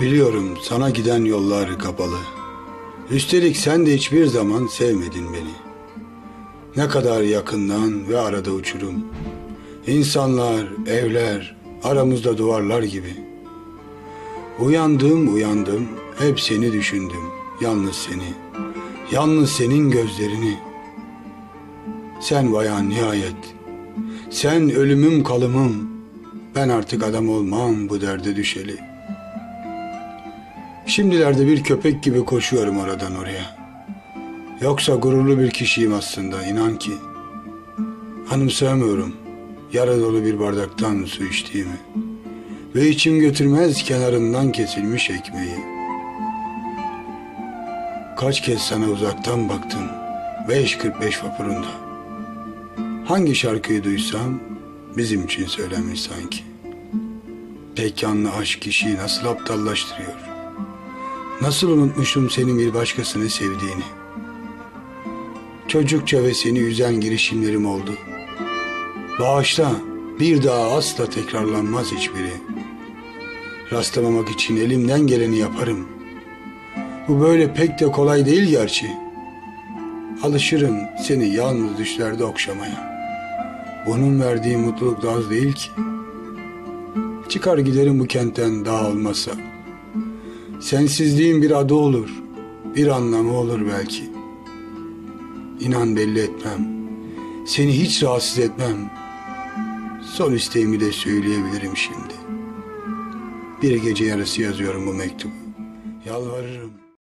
Biliyorum sana giden yollar kapalı. Üstelik sen de hiçbir zaman sevmedin beni. Ne kadar yakından ve arada uçurum. İnsanlar, evler, aramızda duvarlar gibi. Uyandım, uyandım, hep seni düşündüm. Yalnız seni, yalnız senin gözlerini. Sen bayan nihayet. Sen ölümüm kalımım. Ben artık adam olmam bu derde düşeli. Şimdilerde bir köpek gibi koşuyorum oradan oraya. Yoksa gururlu bir kişiyim aslında inan ki. Anımsayamıyorum yara dolu bir bardaktan su içtiğimi. Ve içim götürmez kenarından kesilmiş ekmeği. Kaç kez sana uzaktan baktım. 5.45 vapurunda. Hangi şarkıyı duysam bizim için söylenmiş sanki. Tek yanlı aşk kişiyi nasıl aptallaştırıyor. Nasıl unutmuşum senin bir başkasını sevdiğini. Çocukça ve seni üzen girişimlerim oldu. Bağışla, bir daha asla tekrarlanmaz hiçbiri. Rastlamamak için elimden geleni yaparım. Bu böyle pek de kolay değil gerçi. Alışırım seni yalnız düşlerde okşamaya. Bunun verdiği mutluluk da az değil ki. Çıkar giderim bu kentten daha olmasa. Sensizliğin bir adı olur, bir anlamı olur belki. İnan belli etmem, seni hiç rahatsız etmem. Son isteğimi de söyleyebilirim şimdi. Bir gece yarısı yazıyorum bu mektubu. Yalvarırım.